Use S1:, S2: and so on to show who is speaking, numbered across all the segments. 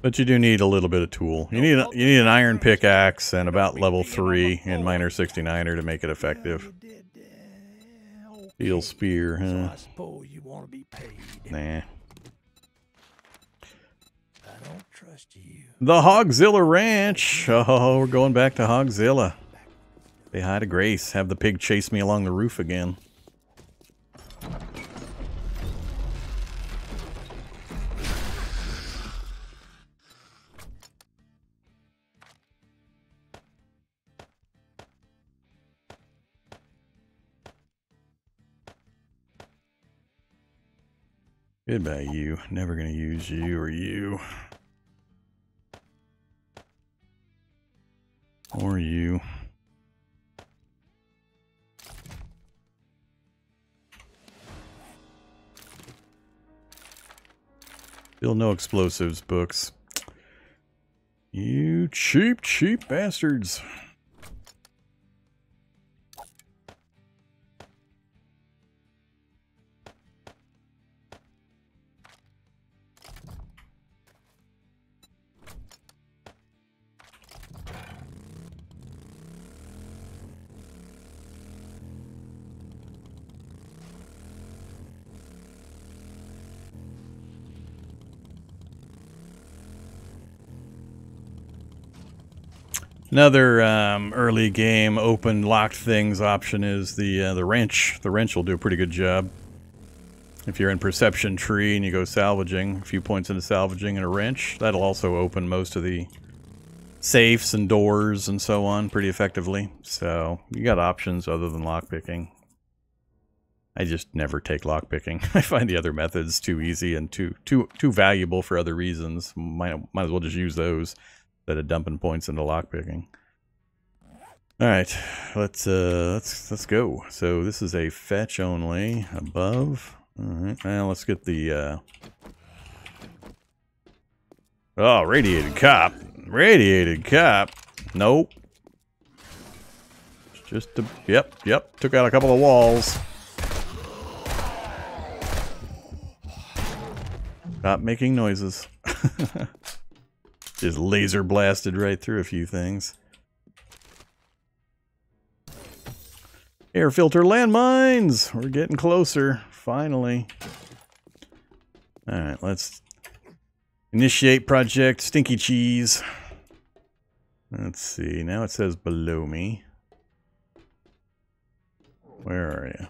S1: But you do need a little bit of tool. You need a, you need an iron pickaxe and about level 3 in Miner 69er to make it effective. Steel spear, huh? Nah. The Hogzilla Ranch. Oh, we're going back to Hogzilla. Say hi to Grace. Have the pig chase me along the roof again. Goodbye, you. Never gonna use you or you. Or you. Still no explosives books. You cheap, cheap bastards. Another um, early game open locked things option is the uh, the wrench. The wrench will do a pretty good job. If you're in perception tree and you go salvaging, a few points into salvaging and a wrench, that'll also open most of the safes and doors and so on pretty effectively. So you got options other than lockpicking. I just never take lockpicking. I find the other methods too easy and too too too valuable for other reasons. Might might as well just use those that are dumping points into lockpicking. All right, let's uh, let's let's go. So this is a fetch only above. All right, now let's get the. Uh... Oh, radiated cop, radiated cop. Nope. It's just a yep, yep. Took out a couple of walls. Stop making noises. Just laser blasted right through a few things. Air filter landmines! We're getting closer, finally. Alright, let's initiate project Stinky Cheese. Let's see, now it says below me. Where are you?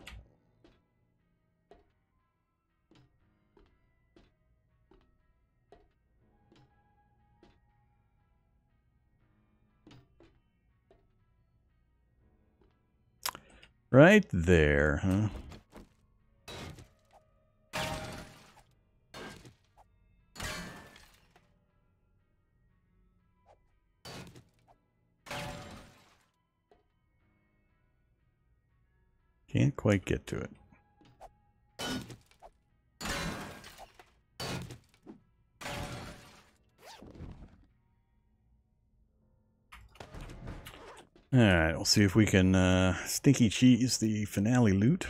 S1: Right there, huh? Can't quite get to it. All right, we'll see if we can uh, stinky cheese the finale loot.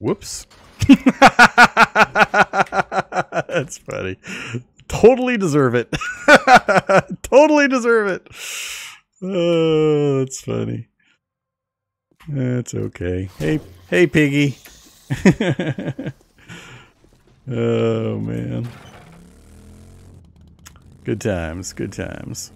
S1: Whoops. That's funny totally deserve it. totally deserve it. Oh, that's funny. That's okay. Hey, hey, piggy. oh man. Good times. Good times.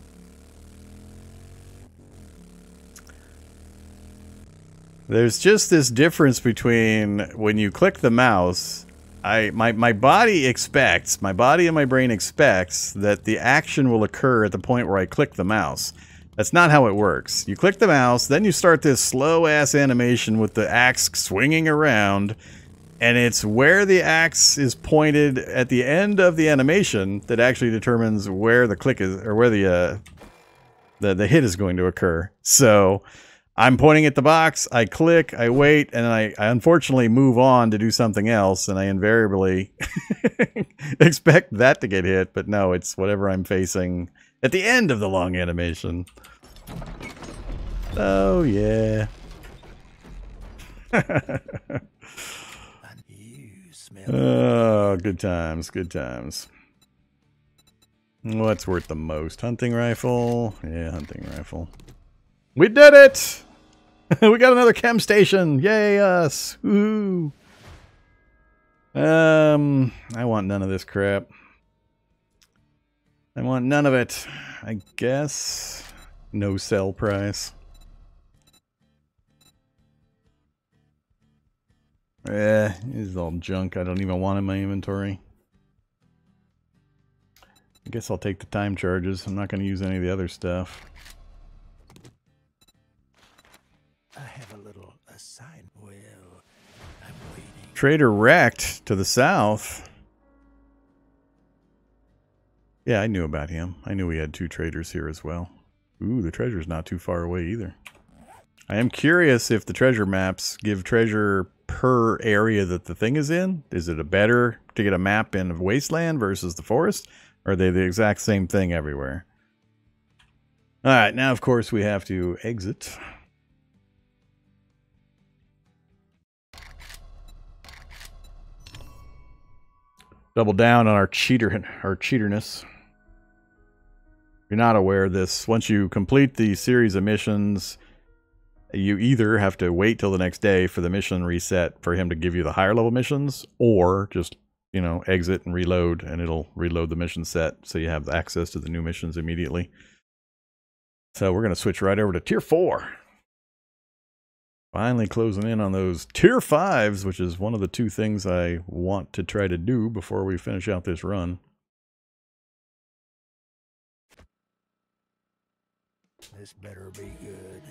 S1: There's just this difference between when you click the mouse I my my body expects, my body and my brain expects that the action will occur at the point where I click the mouse. That's not how it works. You click the mouse, then you start this slow ass animation with the axe swinging around, and it's where the axe is pointed at the end of the animation that actually determines where the click is or where the uh the the hit is going to occur. So I'm pointing at the box. I click, I wait, and I, I unfortunately move on to do something else. And I invariably expect that to get hit, but no, it's whatever I'm facing at the end of the long animation. Oh, yeah. oh, good times, good times. What's worth the most? Hunting rifle? Yeah, hunting rifle. We did it! we got another chem station. Yay us. Woo. Um, I want none of this crap. I want none of it. I guess no sell price. Eh, this is all junk I don't even want in my inventory. I guess I'll take the time charges. I'm not going to use any of the other stuff. I have a little assign. Well, I'm waiting. Trader wrecked to the south. Yeah, I knew about him. I knew we had two traders here as well. Ooh, the treasure's not too far away either. I am curious if the treasure maps give treasure per area that the thing is in. Is it a better to get a map in wasteland versus the forest? Or are they the exact same thing everywhere? All right, now of course we have to exit. double down on our cheater our cheaterness. If you're not aware of this, once you complete the series of missions, you either have to wait till the next day for the mission reset for him to give you the higher level missions, or just you know exit and reload, and it'll reload the mission set so you have access to the new missions immediately. So we're going to switch right over to tier four. Finally closing in on those tier fives, which is one of the two things I want to try to do before we finish out this run. This better be good.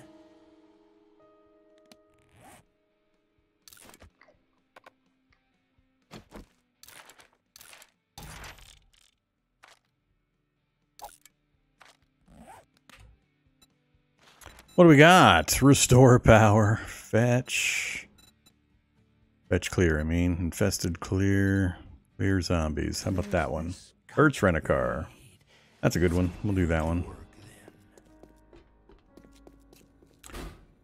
S1: What do we got? Restore power. Fetch. Fetch clear, I mean. Infested clear. Clear zombies. How about that one? Hertz rent a car. That's a good one. We'll do that one.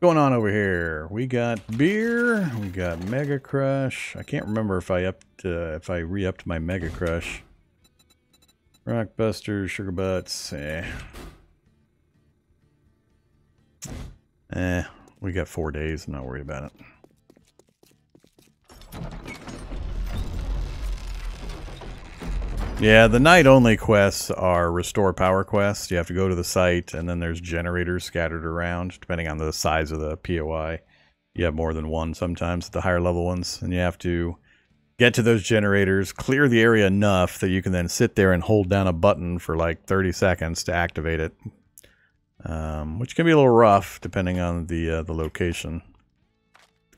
S1: Going on over here, we got beer, we got Mega Crush. I can't remember if I upped, uh, if I re-upped my Mega Crush. buster Sugar Butts, eh. Eh, we got four days. I'm not worried about it. Yeah, the night only quests are restore power quests. You have to go to the site, and then there's generators scattered around, depending on the size of the POI. You have more than one sometimes, the higher level ones, and you have to get to those generators, clear the area enough that you can then sit there and hold down a button for like 30 seconds to activate it um, which can be a little rough depending on the uh, the location.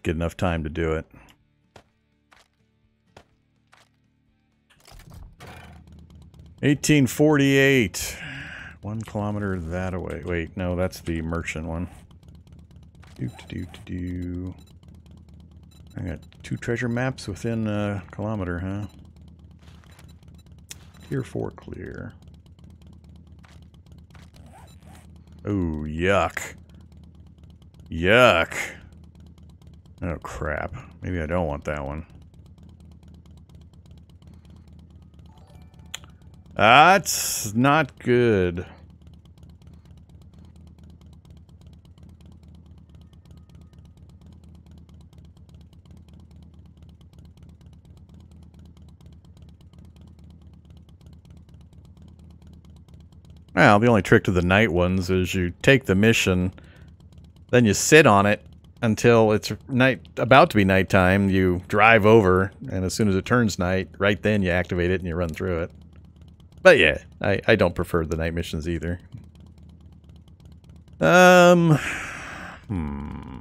S1: Get enough time to do it. Eighteen forty-eight. One kilometer that away. Wait, no, that's the merchant one. Do do do do. I got two treasure maps within a kilometer, huh? Tier four clear. Oh, yuck. Yuck. Oh, crap. Maybe I don't want that one. That's not good. Well, the only trick to the night ones is you take the mission, then you sit on it until it's night about to be nighttime. You drive over, and as soon as it turns night, right then you activate it and you run through it. But yeah, I, I don't prefer the night missions either. Um, hmm.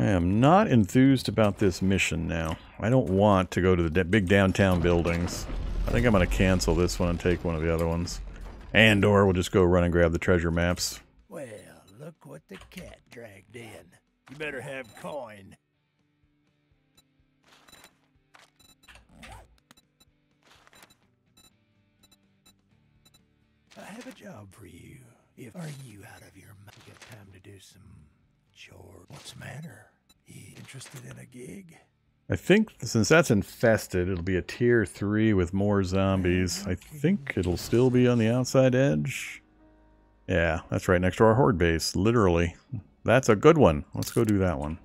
S1: I am not enthused about this mission now. I don't want to go to the big downtown buildings. I think I'm going to cancel this one and take one of the other ones. And or we'll just go run and grab the treasure maps. Well, look what the cat dragged in. You better have coin. I have a job for you. If are you out of your mind, you got time to do some George, what's the matter? He interested in a gig? I think since that's infested, it'll be a tier 3 with more zombies. I think it'll still be on the outside edge. Yeah, that's right next to our horde base, literally. That's a good one. Let's go do that one.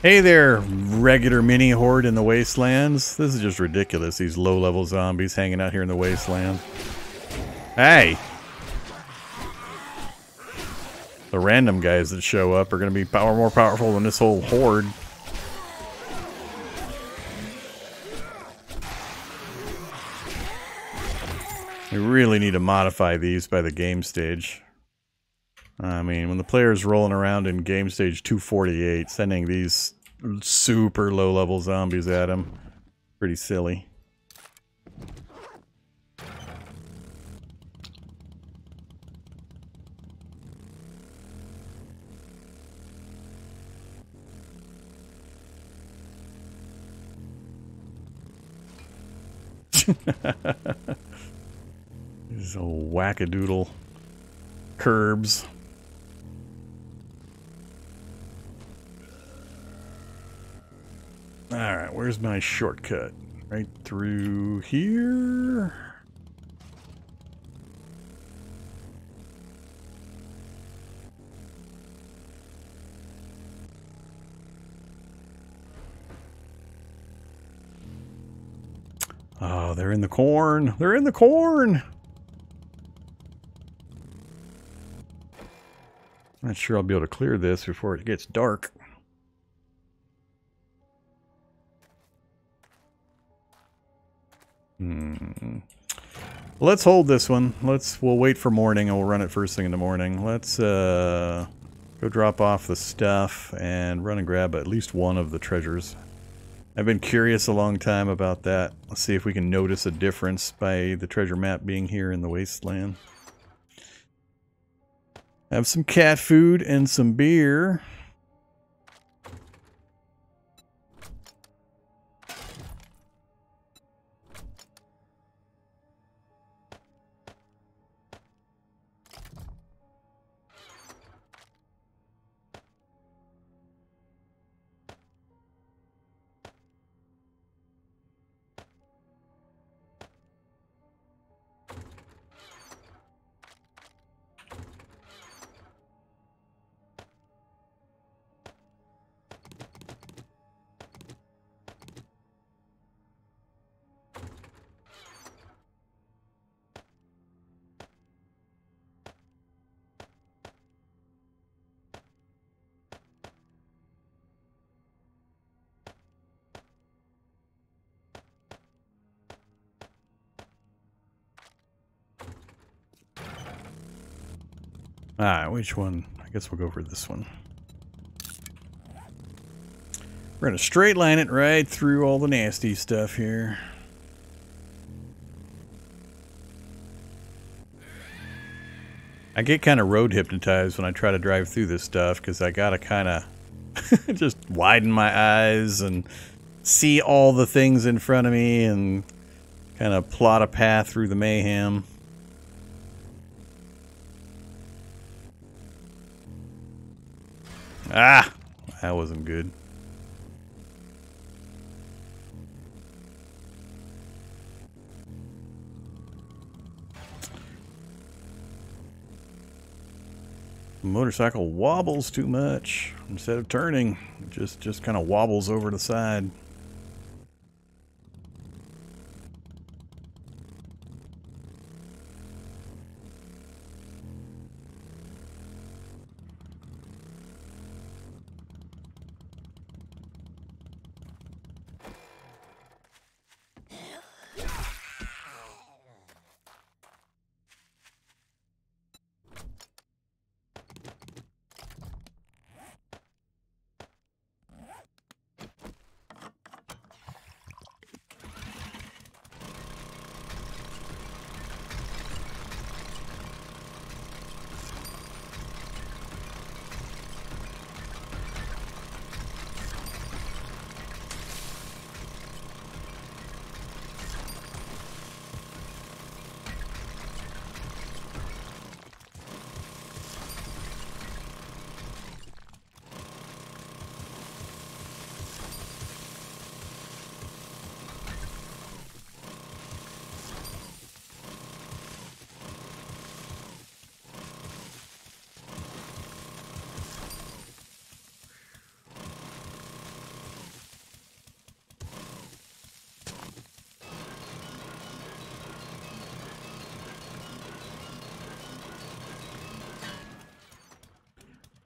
S1: Hey there, regular mini horde in the wastelands? This is just ridiculous, these low-level zombies hanging out here in the wasteland. Hey! The random guys that show up are going to be power more powerful than this whole horde. We really need to modify these by the game stage. I mean, when the player's rolling around in game stage 248, sending these super low level zombies at him. Pretty silly. These old wackadoodle curbs. Where's my shortcut? Right through here? Oh, they're in the corn. They're in the corn! Not sure I'll be able to clear this before it gets dark. Let's hold this one. Let's, we'll wait for morning and we'll run it first thing in the morning. Let's, uh, go drop off the stuff and run and grab at least one of the treasures. I've been curious a long time about that. Let's see if we can notice a difference by the treasure map being here in the wasteland. Have some cat food and some beer. which one? I guess we'll go for this one. We're going to straight line it right through all the nasty stuff here. I get kind of road hypnotized when I try to drive through this stuff because I got to kind of just widen my eyes and see all the things in front of me and kind of plot a path through the mayhem. Ah! That wasn't good. motorcycle wobbles too much instead of turning. It just just kind of wobbles over the side.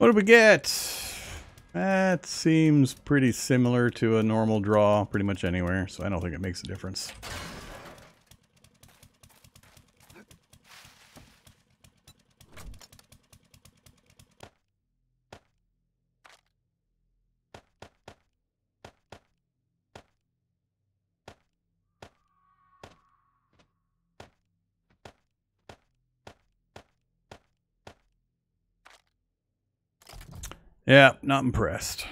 S1: What do we get? That seems pretty similar to a normal draw pretty much anywhere, so I don't think it makes a difference. Yeah, not impressed.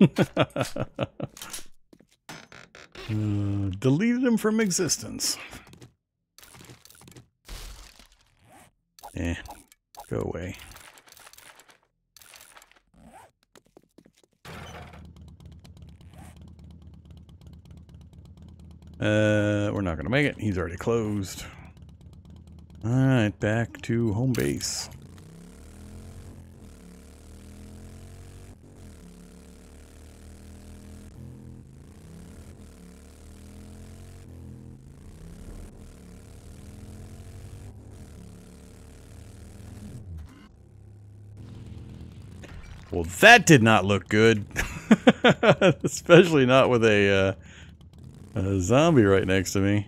S1: Hmm, deleted him from existence. Eh, go away. Uh, we're not gonna make it. He's already closed. Alright, back to home base. Well, that did not look good. Especially not with a, uh, a zombie right next to me.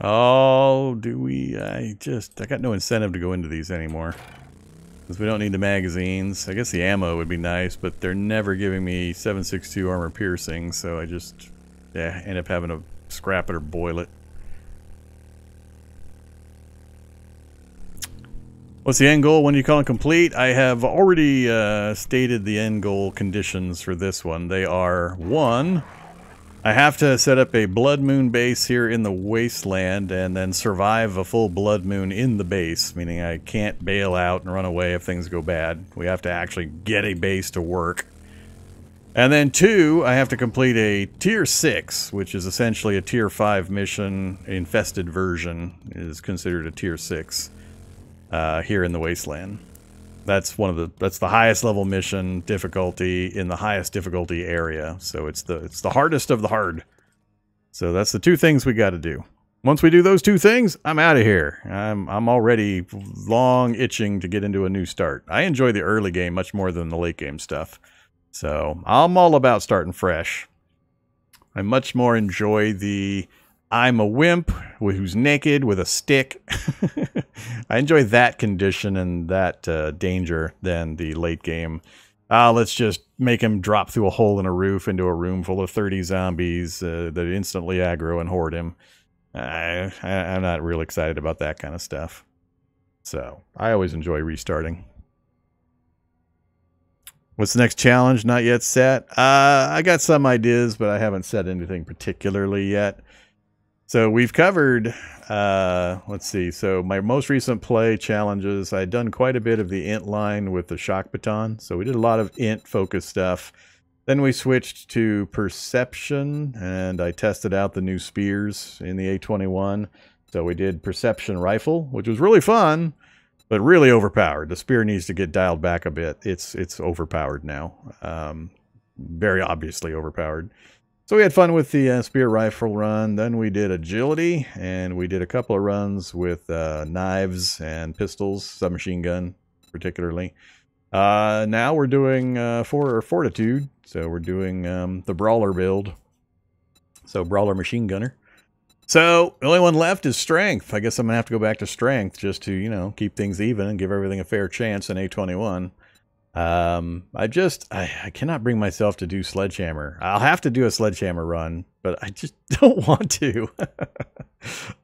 S1: Oh, do we? I just, I got no incentive to go into these anymore. Because we don't need the magazines. I guess the ammo would be nice, but they're never giving me 7.62 armor piercing, so I just yeah, end up having to scrap it or boil it. What's the end goal when you call it complete? I have already uh, stated the end goal conditions for this one. They are one, I have to set up a blood moon base here in the wasteland and then survive a full blood moon in the base, meaning I can't bail out and run away if things go bad. We have to actually get a base to work. And then two, I have to complete a tier six, which is essentially a tier five mission, infested version is considered a tier six uh, here in the wasteland. That's one of the that's the highest level mission difficulty in the highest difficulty area. So it's the it's the hardest of the hard. So that's the two things we got to do. Once we do those two things, I'm out of here. I'm I'm already long itching to get into a new start. I enjoy the early game much more than the late game stuff. So I'm all about starting fresh. I much more enjoy the I'm a wimp who's naked with a stick. I enjoy that condition and that uh, danger than the late game. Uh, let's just make him drop through a hole in a roof into a room full of 30 zombies uh, that instantly aggro and hoard him. I, I, I'm not real excited about that kind of stuff. So I always enjoy restarting. What's the next challenge? Not yet set. Uh, I got some ideas, but I haven't set anything particularly yet. So we've covered, uh, let's see. So my most recent play challenges, I had done quite a bit of the int line with the shock baton. So we did a lot of int focused stuff. Then we switched to perception and I tested out the new spears in the A21. So we did perception rifle, which was really fun, but really overpowered. The spear needs to get dialed back a bit. It's, it's overpowered now. Um, very obviously overpowered. So we had fun with the uh, spear rifle run. Then we did agility, and we did a couple of runs with uh, knives and pistols, submachine gun particularly. Uh, now we're doing uh, for fortitude, so we're doing um, the brawler build. So brawler machine gunner. So the only one left is strength. I guess I'm gonna have to go back to strength just to you know keep things even and give everything a fair chance in A21. Um, I just I, I cannot bring myself to do sledgehammer. I'll have to do a sledgehammer run, but I just don't want to. I've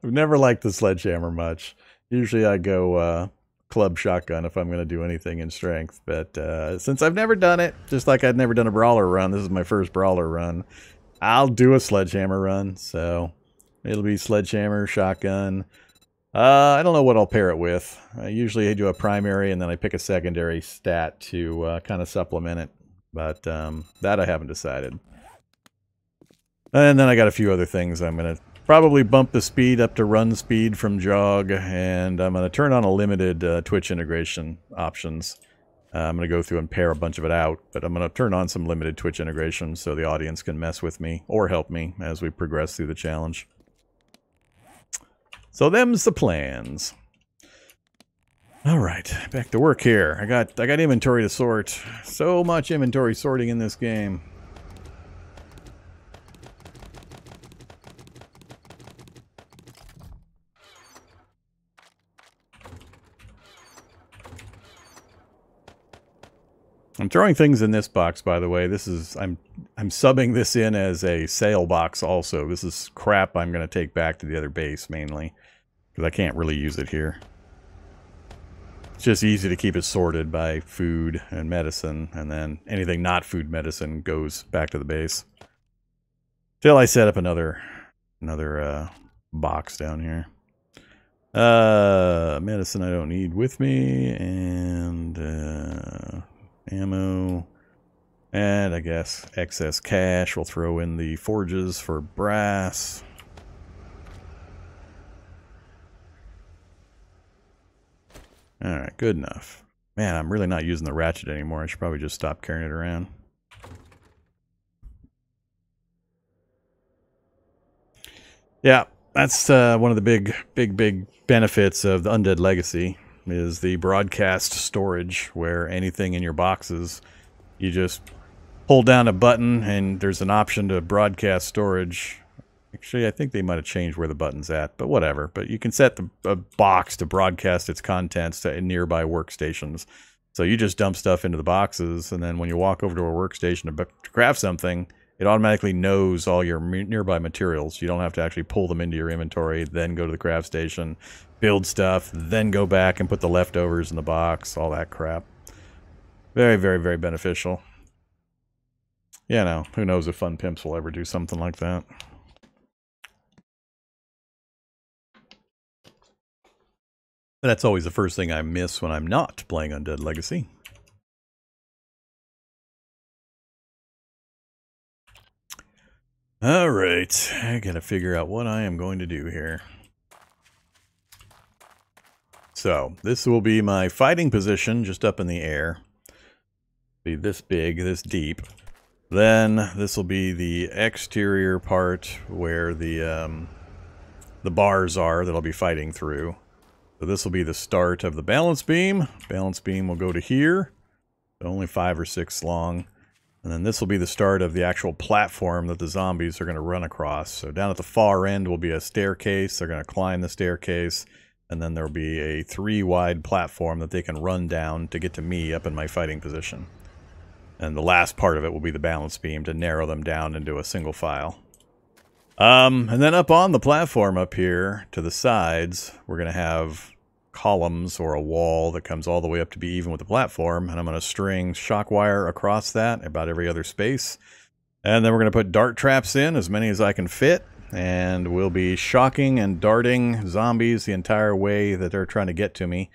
S1: never liked the sledgehammer much. Usually I go uh, club shotgun if I'm going to do anything in strength. But uh, since I've never done it, just like I'd never done a brawler run, this is my first brawler run. I'll do a sledgehammer run, so it'll be sledgehammer, shotgun, uh, I don't know what I'll pare it with. Uh, I usually do a primary and then I pick a secondary stat to uh, kind of supplement it. But um, that I haven't decided. And then I got a few other things. I'm going to probably bump the speed up to run speed from jog. And I'm going to turn on a limited uh, Twitch integration options. Uh, I'm going to go through and pair a bunch of it out. But I'm going to turn on some limited Twitch integration so the audience can mess with me or help me as we progress through the challenge. So them's the plans. All right, back to work here. I got I got inventory to sort. So much inventory sorting in this game. I'm throwing things in this box, by the way. This is I'm I'm subbing this in as a sale box also. This is crap I'm going to take back to the other base mainly. Because I can't really use it here. It's just easy to keep it sorted by food and medicine. And then anything not food medicine goes back to the base. Till I set up another, another uh, box down here. Uh, medicine I don't need with me. And uh, ammo. And I guess excess cash. We'll throw in the forges for brass. Alright, good enough. Man, I'm really not using the ratchet anymore. I should probably just stop carrying it around. Yeah, that's uh, one of the big, big, big benefits of the Undead Legacy is the broadcast storage where anything in your boxes, you just hold down a button and there's an option to broadcast storage. Actually, I think they might have changed where the button's at, but whatever. But you can set the a box to broadcast its contents to nearby workstations. So you just dump stuff into the boxes, and then when you walk over to a workstation to craft something, it automatically knows all your nearby materials. You don't have to actually pull them into your inventory, then go to the craft station, build stuff, then go back and put the leftovers in the box, all that crap. Very, very, very beneficial. Yeah, know, who knows if Fun Pimps will ever do something like that. But that's always the first thing I miss when I'm not playing Undead Legacy. All right, I gotta figure out what I am going to do here. So, this will be my fighting position, just up in the air. Be this big, this deep. Then this will be the exterior part where the um, the bars are that I'll be fighting through. So this will be the start of the balance beam. Balance beam will go to here, only five or six long. And then this will be the start of the actual platform that the zombies are going to run across. So down at the far end will be a staircase. They're going to climb the staircase. And then there will be a three-wide platform that they can run down to get to me up in my fighting position. And the last part of it will be the balance beam to narrow them down into a single file. Um, and then up on the platform up here to the sides, we're going to have columns or a wall that comes all the way up to be even with the platform. And I'm going to string shock wire across that about every other space. And then we're going to put dart traps in, as many as I can fit. And we'll be shocking and darting zombies the entire way that they're trying to get to me.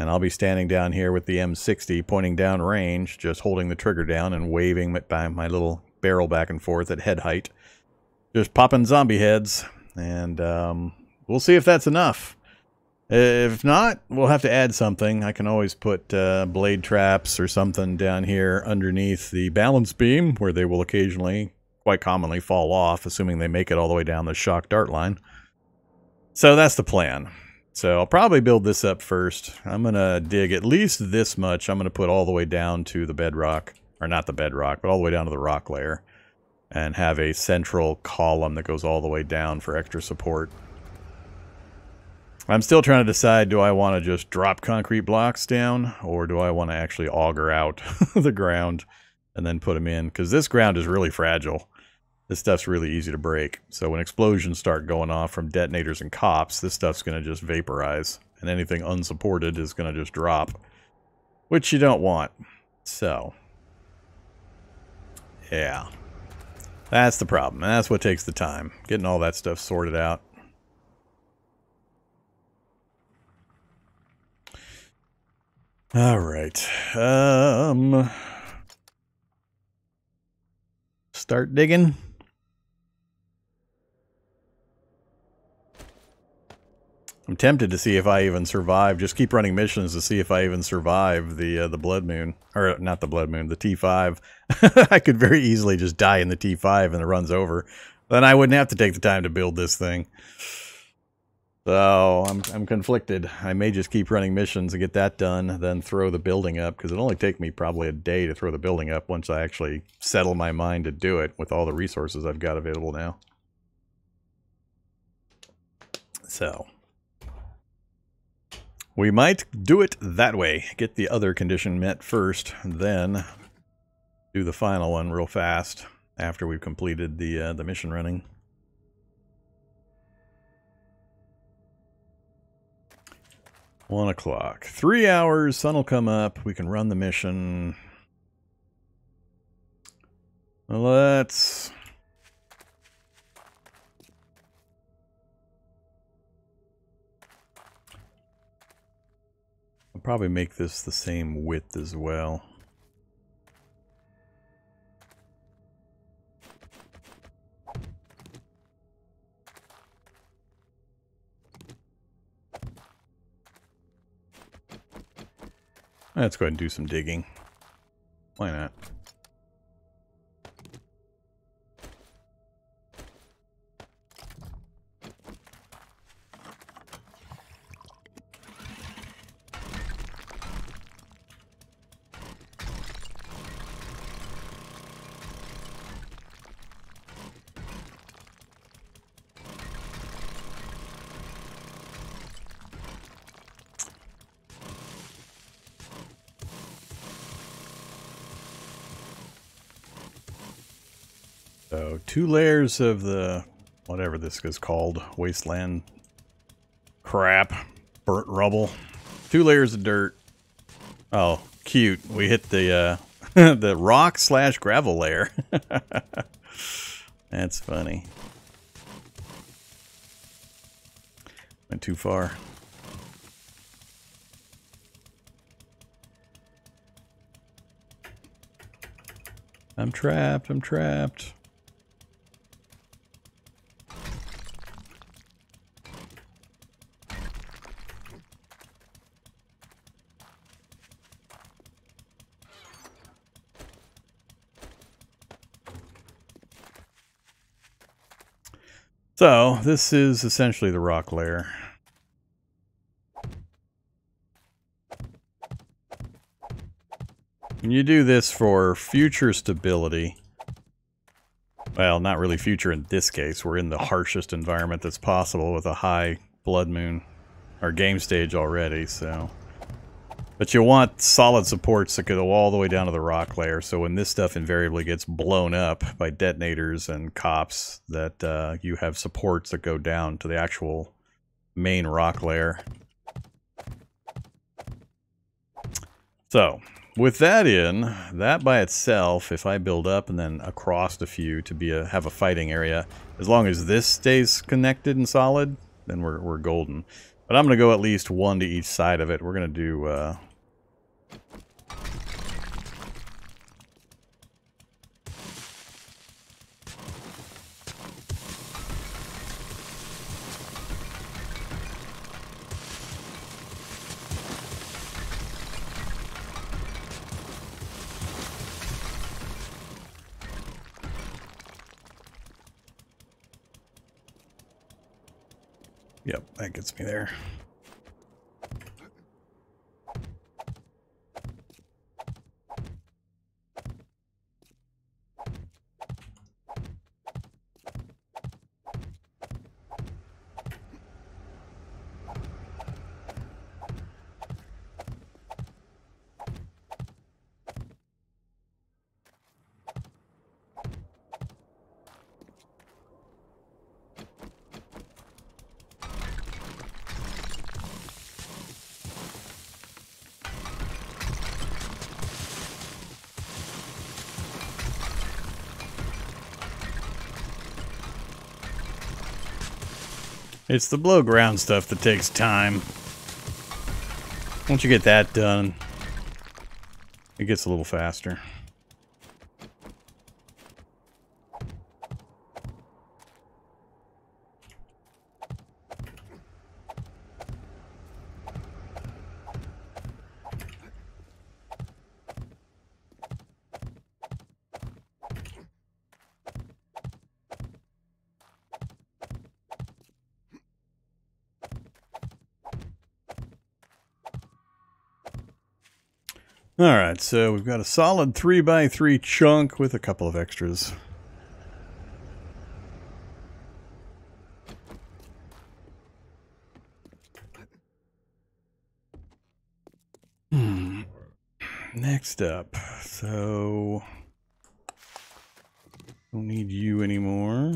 S1: And I'll be standing down here with the M60 pointing down range, just holding the trigger down and waving my, my little barrel back and forth at head height. Just popping zombie heads. And um, we'll see if that's enough. If not, we'll have to add something. I can always put uh, blade traps or something down here underneath the balance beam where they will occasionally, quite commonly, fall off, assuming they make it all the way down the shock dart line. So that's the plan. So I'll probably build this up first. I'm going to dig at least this much. I'm going to put all the way down to the bedrock. Or not the bedrock, but all the way down to the rock layer. And have a central column that goes all the way down for extra support. I'm still trying to decide, do I want to just drop concrete blocks down? Or do I want to actually auger out the ground and then put them in? Because this ground is really fragile this stuff's really easy to break. So when explosions start going off from detonators and cops, this stuff's going to just vaporize. And anything unsupported is going to just drop. Which you don't want. So. Yeah. That's the problem. That's what takes the time. Getting all that stuff sorted out. All right. Um... Start digging. I'm tempted to see if I even survive. Just keep running missions to see if I even survive the uh, the blood moon or not the blood moon, the T5. I could very easily just die in the T5 and the run's over. Then I wouldn't have to take the time to build this thing. So I'm I'm conflicted. I may just keep running missions and get that done, then throw the building up because it'll only take me probably a day to throw the building up once I actually settle my mind to do it with all the resources I've got available now. So. We might do it that way. Get the other condition met first, then do the final one real fast after we've completed the uh, the mission running. One o'clock. Three hours, sun will come up, we can run the mission. Let's I'll probably make this the same width as well. Let's go ahead and do some digging. Why not? of the, whatever this is called, wasteland crap, burnt rubble, two layers of dirt. Oh, cute. We hit the, uh, the rock slash gravel layer. That's funny. Went too far. I'm trapped, I'm trapped. So, this is essentially the rock layer. And you do this for future stability. Well, not really future in this case. We're in the harshest environment that's possible with a high blood moon, or game stage already, so... But you'll want solid supports that go all the way down to the rock layer. So when this stuff invariably gets blown up by detonators and cops, that uh, you have supports that go down to the actual main rock layer. So with that in, that by itself, if I build up and then across a few to be a have a fighting area, as long as this stays connected and solid, then we're, we're golden. But I'm going to go at least one to each side of it. We're going to do... Uh, Yep, that gets me there. It's the below ground stuff that takes time. Once you get that done, it gets a little faster. All right, so we've got a solid 3 by 3 chunk with a couple of extras. Hmm. Next up, so... Don't need you anymore.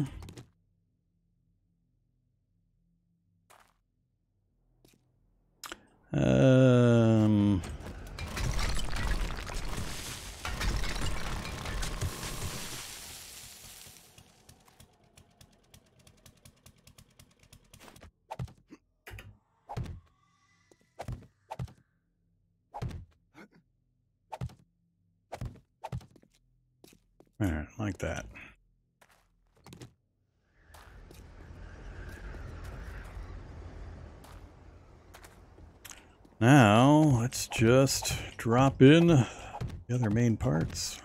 S1: like that. Now, let's just drop in the other main parts.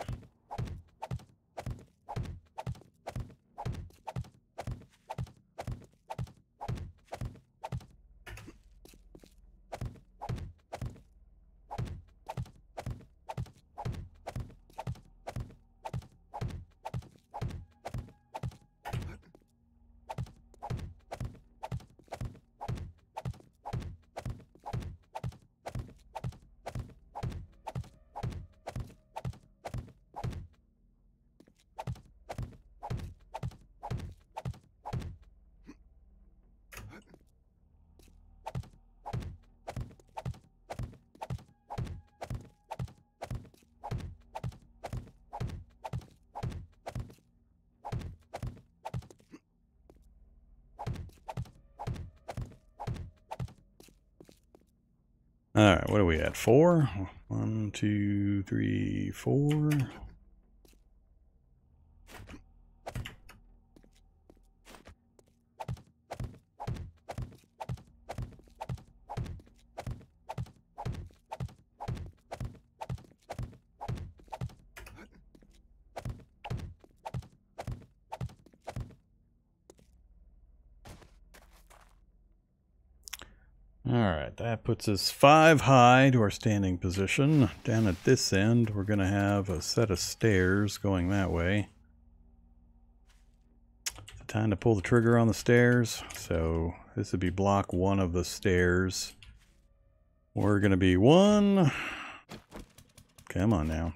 S1: four. One, two, three, four. All right, that puts us five high to our standing position. Down at this end, we're going to have a set of stairs going that way. time to pull the trigger on the stairs. So this would be block one of the stairs. We're going to be one. Come on now.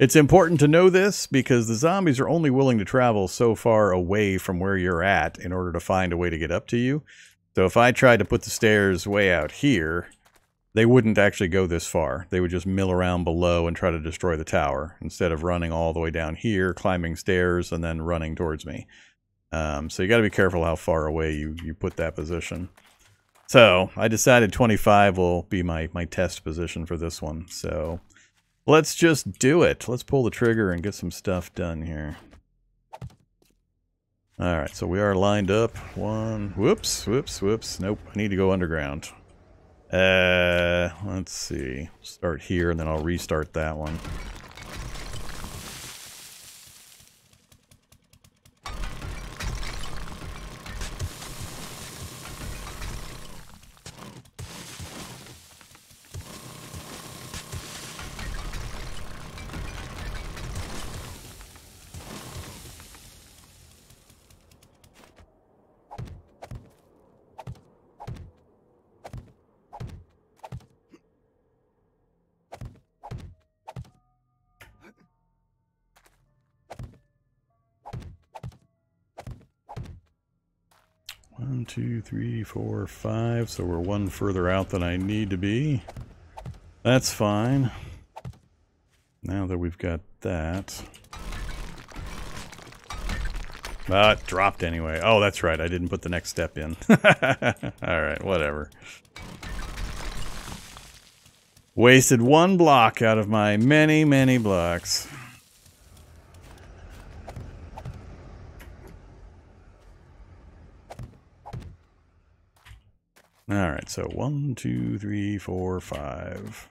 S1: It's important to know this because the zombies are only willing to travel so far away from where you're at in order to find a way to get up to you. So if I tried to put the stairs way out here, they wouldn't actually go this far. They would just mill around below and try to destroy the tower instead of running all the way down here, climbing stairs, and then running towards me. Um, so you got to be careful how far away you, you put that position. So I decided 25 will be my, my test position for this one. So Let's just do it. Let's pull the trigger and get some stuff done here. Alright, so we are lined up. One, whoops, whoops, whoops. Nope, I need to go underground. Uh, let's see. Start here and then I'll restart that one. two, three, four, five. So we're one further out than I need to be. That's fine. Now that we've got that. Ah, it dropped anyway. Oh, that's right. I didn't put the next step in. All right, whatever. Wasted one block out of my many, many blocks. So one, two, three, four, five.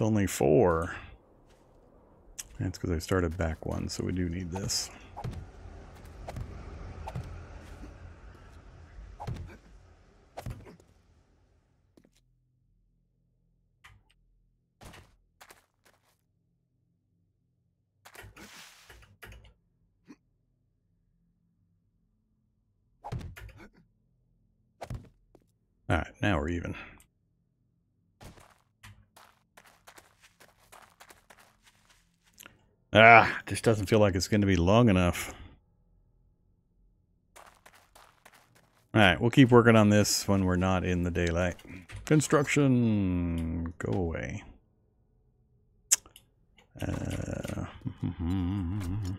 S1: It's only four. That's because I started back one, so we do need this. All right, now we're even. Ah, this doesn't feel like it's going to be long enough. Alright, we'll keep working on this when we're not in the daylight. Construction, go away. Uh, hmm, hmm, hmm,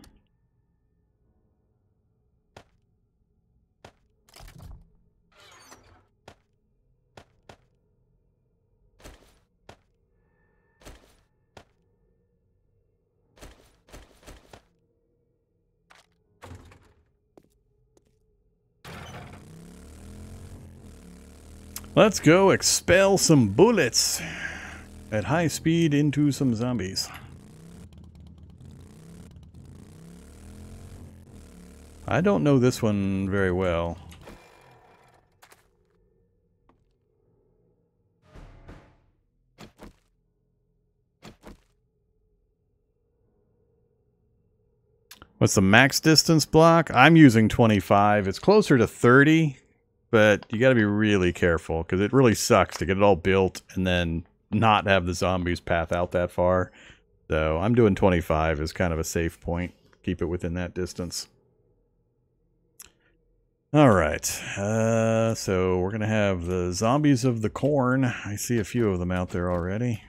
S1: Let's go expel some bullets at high speed into some zombies. I don't know this one very well. What's the max distance block? I'm using 25. It's closer to 30 but you got to be really careful because it really sucks to get it all built and then not have the zombies path out that far. So I'm doing 25 as kind of a safe point. Keep it within that distance. All right, uh, so we're going to have the Zombies of the Corn. I see a few of them out there already.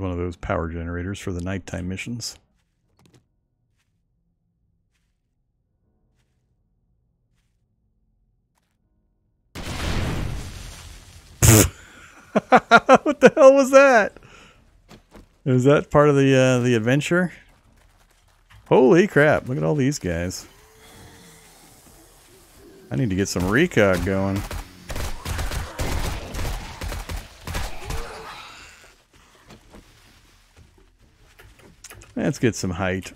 S1: one of those power generators for the nighttime missions. what the hell was that? Is that part of the uh, the adventure? Holy crap, look at all these guys. I need to get some recog going. Let's get some height.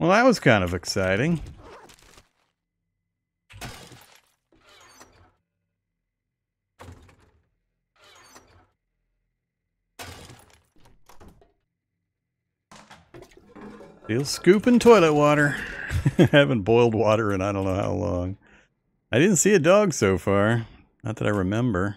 S1: Well, that was kind of exciting. Still scooping toilet water. Haven't boiled water in I don't know how long. I didn't see a dog so far. Not that I remember.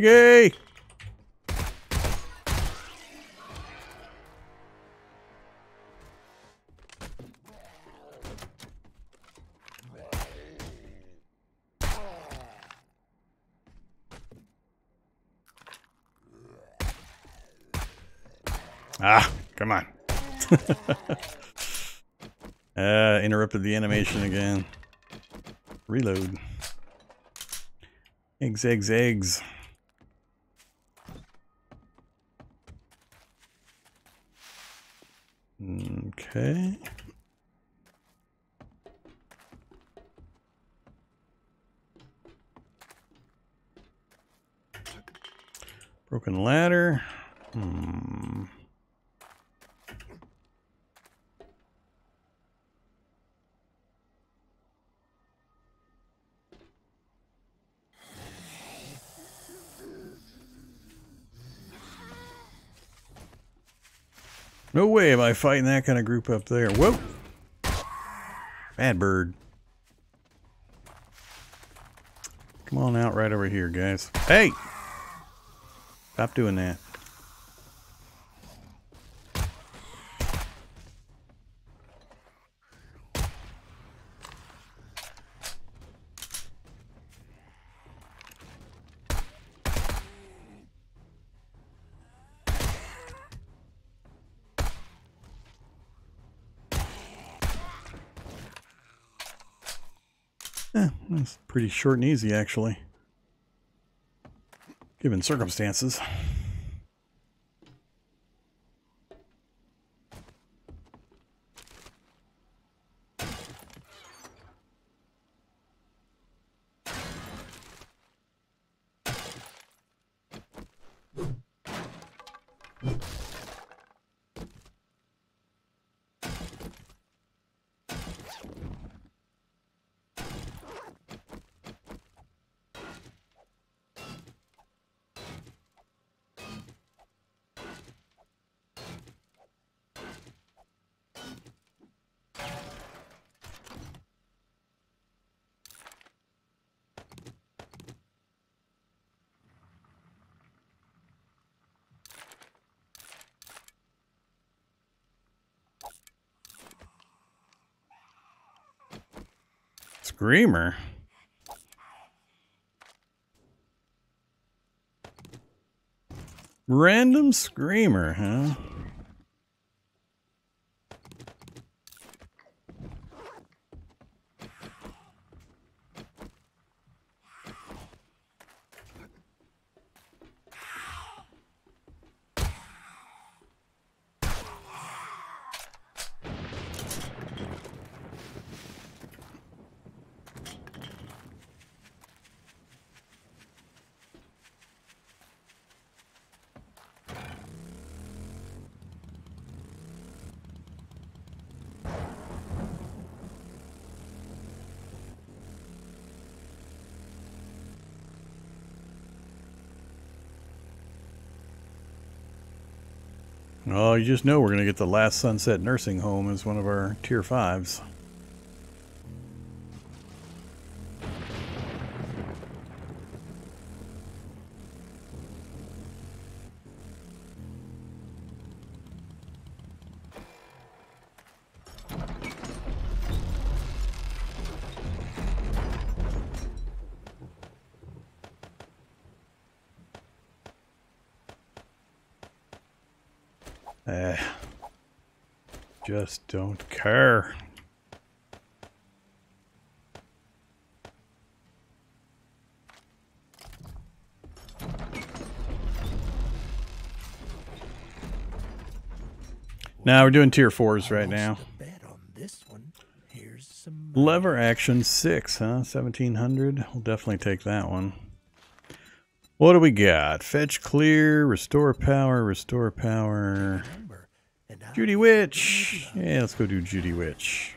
S1: Piggy! Ah, come on. uh, interrupted the animation again. Reload. Eggs, eggs, eggs. ladder. Hmm. No way am I fighting that kind of group up there. Whoa! Bad bird. Come on out right over here, guys. Hey! Stop doing that. Eh, that's pretty short and easy actually given circumstances. Screamer? Random Screamer, huh? you just know we're going to get the Last Sunset Nursing Home as one of our Tier 5s. just don't care. Now we're doing tier fours right now. Lever action six, huh? 1700. We'll definitely take that one. What do we got? Fetch clear, restore power, restore power. Judy Witch! Yeah, let's go do Judy Witch.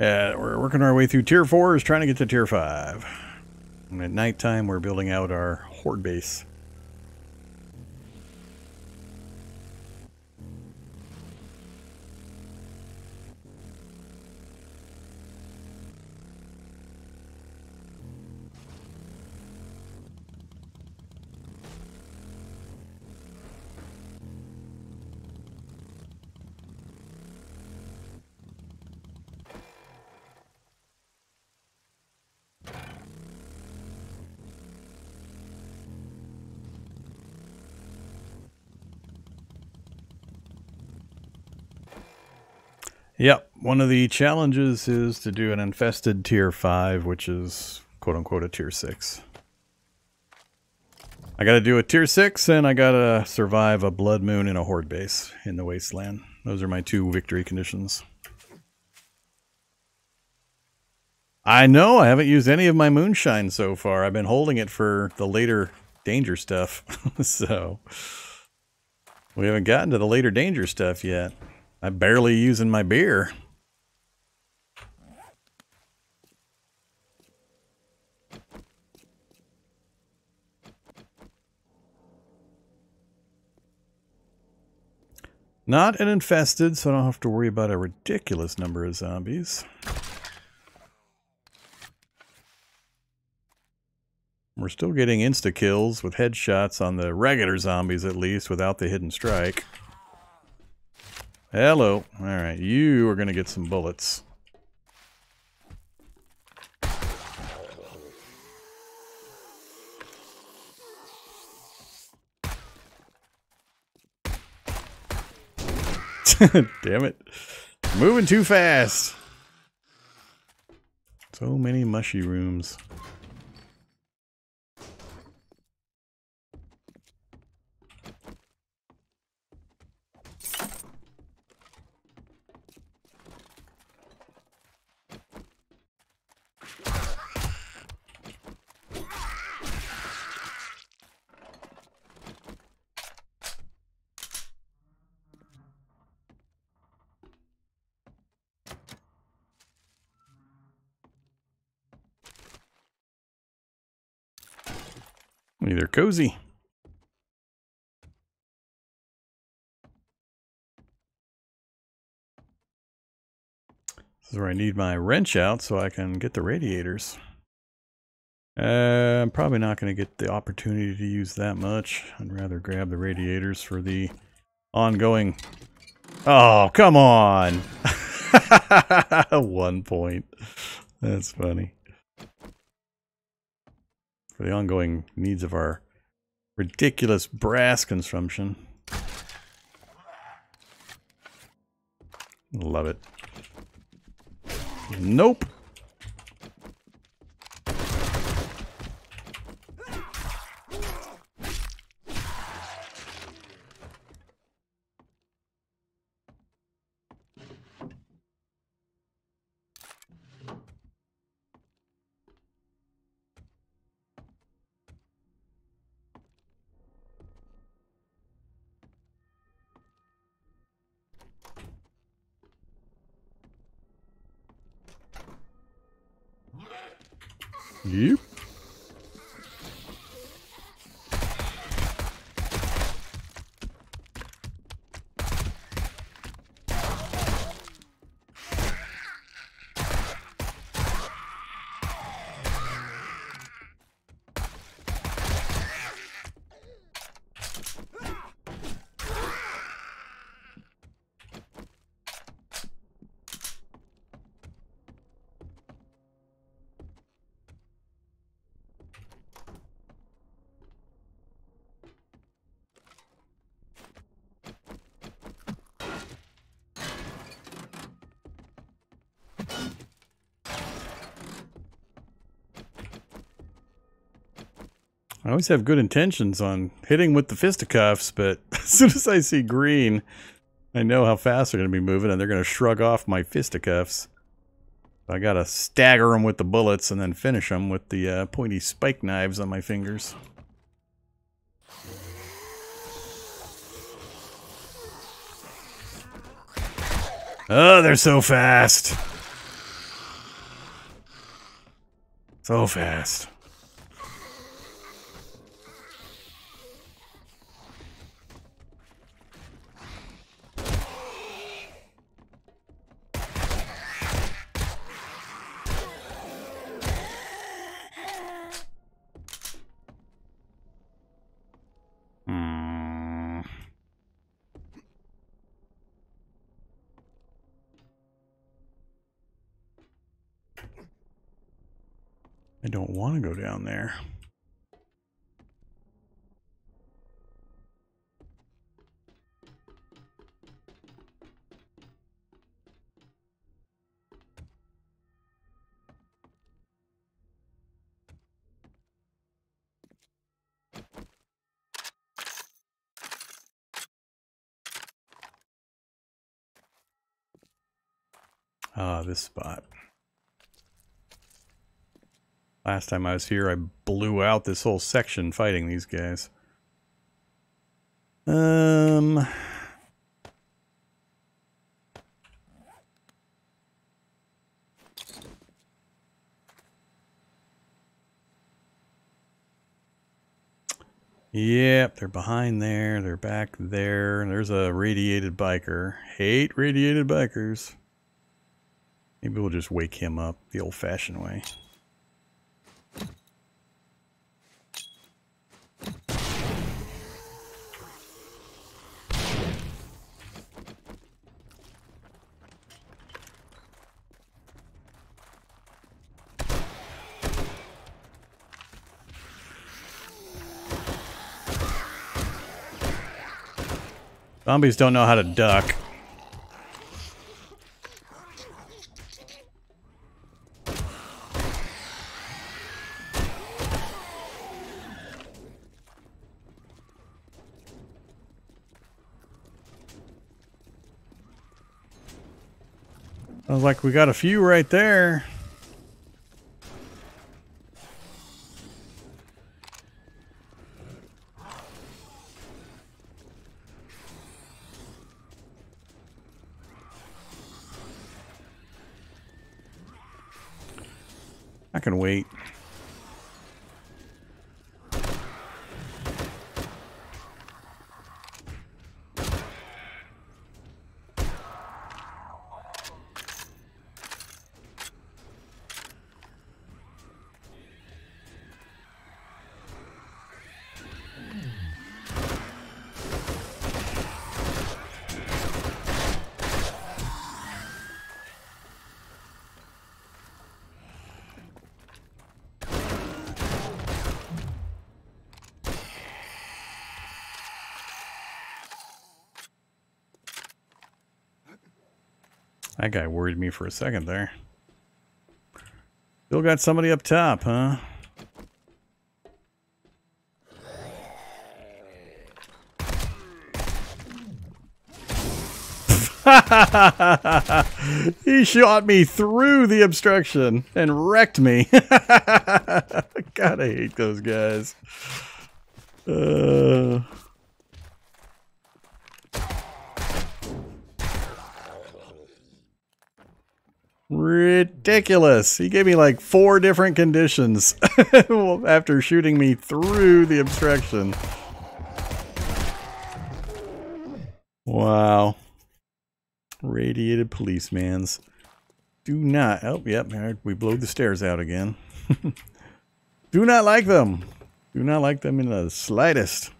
S1: Uh, we're working our way through tier is trying to get to tier five. And at nighttime, we're building out our horde base. Yep. One of the challenges is to do an infested tier 5, which is quote unquote a tier 6. I gotta do a tier 6, and I gotta survive a blood moon in a horde base in the wasteland. Those are my two victory conditions. I know I haven't used any of my moonshine so far. I've been holding it for the later danger stuff. so we haven't gotten to the later danger stuff yet. I'm barely using my beer. Not an infested, so I don't have to worry about a ridiculous number of zombies. We're still getting insta-kills with headshots on the regular zombies at least without the hidden strike. Hello. Alright, you are going to get some bullets. Damn it. Moving too fast. So many mushy rooms. Either cozy. This is where I need my wrench out so I can get the radiators. Uh, I'm probably not going to get the opportunity to use that much. I'd rather grab the radiators for the ongoing... Oh, come on! One point. That's funny for the ongoing needs of our ridiculous brass consumption. Love it. Nope. I always have good intentions on hitting with the fisticuffs, but as soon as I see green, I know how fast they're going to be moving, and they're going to shrug off my fisticuffs. I got to stagger them with the bullets and then finish them with the uh, pointy spike knives on my fingers. Oh, they're so fast. So fast. want to go down there. Ah, this spot. Last time I was here, I blew out this whole section fighting these guys. Um... Yep, they're behind there, they're back there. There's a radiated biker. Hate radiated bikers. Maybe we'll just wake him up the old fashioned way. Zombies don't know how to duck. Sounds like we got a few right there. I can wait. That guy worried me for a second there. Still got somebody up top, huh? he shot me through the obstruction and wrecked me. God, I hate those guys. Uh... ridiculous. He gave me like four different conditions after shooting me through the obstruction. Wow. Radiated policemans. Do not. Oh, yep. We blew the stairs out again. Do not like them. Do not like them in the slightest.